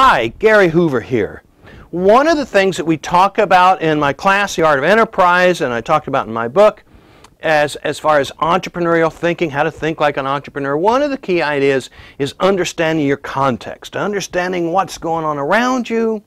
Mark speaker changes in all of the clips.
Speaker 1: Hi, Gary Hoover here. One of the things that we talk about in my class, The Art of Enterprise, and I talked about in my book, as, as far as entrepreneurial thinking, how to think like an entrepreneur, one of the key ideas is understanding your context, understanding what's going on around you,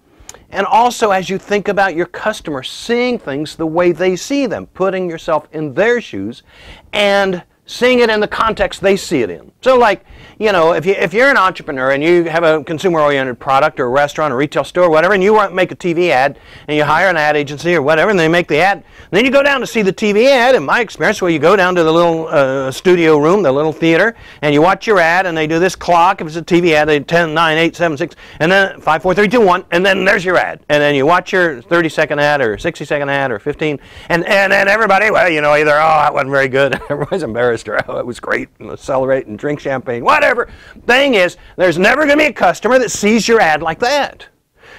Speaker 1: and also as you think about your customer, seeing things the way they see them, putting yourself in their shoes, and seeing it in the context they see it in. So like, you know, if, you, if you're an entrepreneur and you have a consumer-oriented product or a restaurant or retail store or whatever, and you want to make a TV ad, and you hire an ad agency or whatever, and they make the ad, then you go down to see the TV ad, in my experience, where you go down to the little uh, studio room, the little theater, and you watch your ad, and they do this clock, if it's a TV ad, they 10, 9, 8, 7, 6, and then 5, 4, 3, 2, 1, and then there's your ad. And then you watch your 30-second ad or 60-second ad or 15, and, and then everybody, well, you know, either, oh, that wasn't very good, everybody's embarrassed, oh, it was great, and celebrate and drink champagne, whatever whatever. Thing is, there's never going to be a customer that sees your ad like that.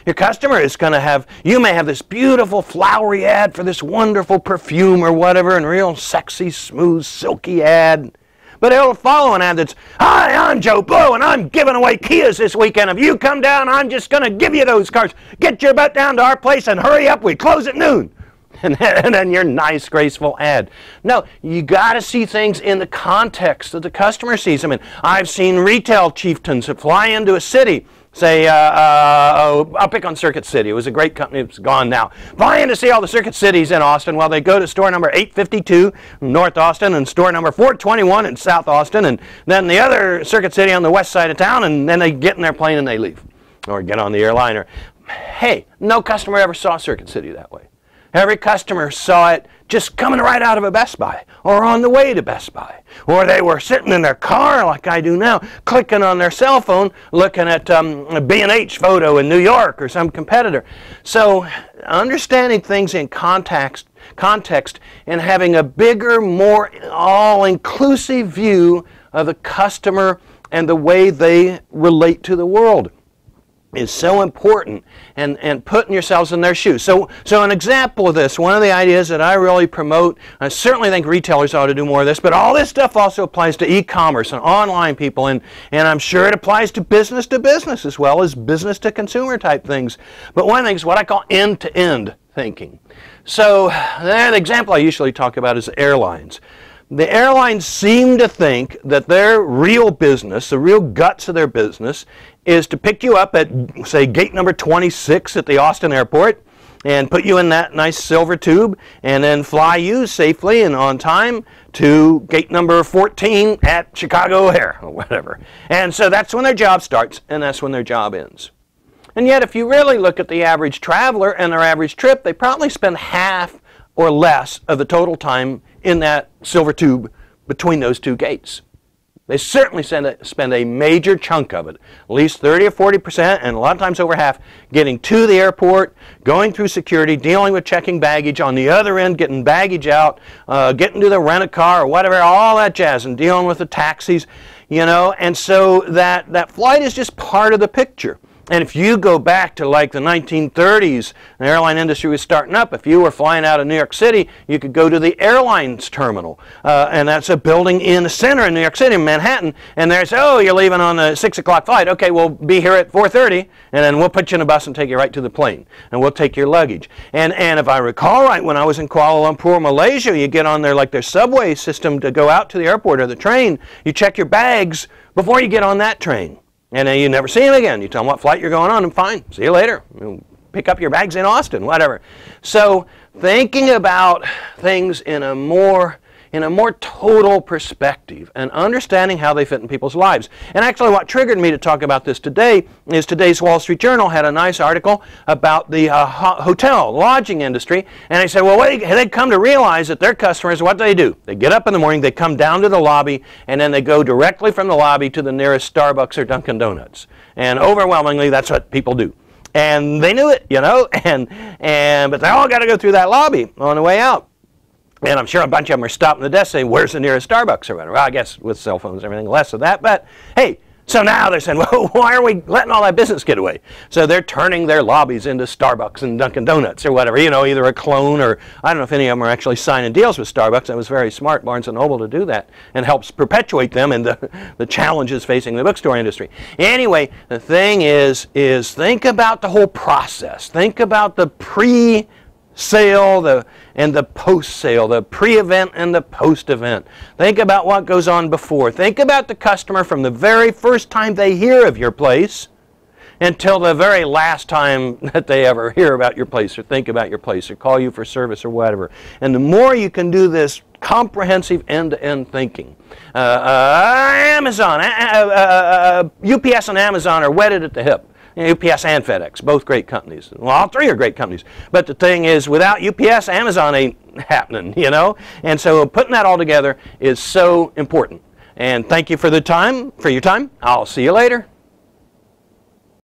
Speaker 1: Your customer is going to have, you may have this beautiful flowery ad for this wonderful perfume or whatever, and real sexy, smooth, silky ad. But it'll follow an ad that's, Hi, I'm Joe Blow, and I'm giving away Kias this weekend. If you come down, I'm just going to give you those cars. Get your butt down to our place and hurry up. We close at noon. and then your nice, graceful ad. No, you got to see things in the context that the customer sees them in. I've seen retail chieftains fly into a city say, uh, uh, oh, I'll pick on Circuit City. It was a great company. It's gone now. Fly in to see all the Circuit Cities in Austin. Well, they go to store number 852 North Austin and store number 421 in South Austin and then the other Circuit City on the west side of town and then they get in their plane and they leave or get on the airliner. Hey, no customer ever saw Circuit City that way. Every customer saw it just coming right out of a Best Buy or on the way to Best Buy. Or they were sitting in their car like I do now, clicking on their cell phone, looking at um, a B&H photo in New York or some competitor. So understanding things in context, context and having a bigger, more all-inclusive view of the customer and the way they relate to the world is so important and, and putting yourselves in their shoes. So, so an example of this, one of the ideas that I really promote, I certainly think retailers ought to do more of this, but all this stuff also applies to e-commerce and online people, and, and I'm sure it applies to business to business as well as business to consumer type things. But one thing is what I call end-to-end -end thinking. So the example I usually talk about is airlines the airlines seem to think that their real business, the real guts of their business, is to pick you up at, say, gate number 26 at the Austin airport and put you in that nice silver tube and then fly you safely and on time to gate number 14 at Chicago O'Hare or whatever. And so that's when their job starts and that's when their job ends. And yet, if you really look at the average traveler and their average trip, they probably spend half or less of the total time in that silver tube between those two gates. They certainly spend a major chunk of it, at least 30 or 40 percent, and a lot of times over half, getting to the airport, going through security, dealing with checking baggage, on the other end getting baggage out, uh, getting to the rent-a-car or whatever, all that jazz, and dealing with the taxis, you know, and so that, that flight is just part of the picture. And if you go back to like the 1930s, the airline industry was starting up. If you were flying out of New York City, you could go to the airlines terminal. Uh, and that's a building in the center of New York City, in Manhattan. And there's, oh, you're leaving on a 6 o'clock flight. Okay, we'll be here at 4.30, and then we'll put you in a bus and take you right to the plane. And we'll take your luggage. And, and if I recall right, when I was in Kuala Lumpur, Malaysia, you get on their, like their subway system to go out to the airport or the train. You check your bags before you get on that train. And then you never see him again. You tell him what flight you're going on, and fine, see you later. Pick up your bags in Austin, whatever. So thinking about things in a more in a more total perspective and understanding how they fit in people's lives. And actually what triggered me to talk about this today is today's Wall Street Journal had a nice article about the uh, hotel, lodging industry, and they said, well, they'd come to realize that their customers, what do they do? They get up in the morning, they come down to the lobby, and then they go directly from the lobby to the nearest Starbucks or Dunkin' Donuts. And overwhelmingly, that's what people do and they knew it, you know, and and but they all got to go through that lobby on the way out. And I'm sure a bunch of them are stopping the desk saying, where's the nearest Starbucks or whatever. Well, I guess with cell phones and everything, less of that. But hey, So now they're saying, well, why are we letting all that business get away? So they're turning their lobbies into Starbucks and Dunkin' Donuts or whatever, you know, either a clone or I don't know if any of them are actually signing deals with Starbucks. It was very smart, Barnes & Noble, to do that and helps perpetuate them and the, the challenges facing the bookstore industry. Anyway, the thing is, is think about the whole process. Think about the pre- sale the, and the post sale, the pre event and the post event. Think about what goes on before. Think about the customer from the very first time they hear of your place until the very last time that they ever hear about your place or think about your place or call you for service or whatever. And the more you can do this comprehensive end to end thinking. Uh, uh, Amazon, uh, UPS and Amazon are wedded at the hip. UPS and FedEx, both great companies. Well, all three are great companies. But the thing is, without UPS, Amazon ain't happening, you know? And so putting that all together is so important. And thank you for the time, for your time. I'll see you later.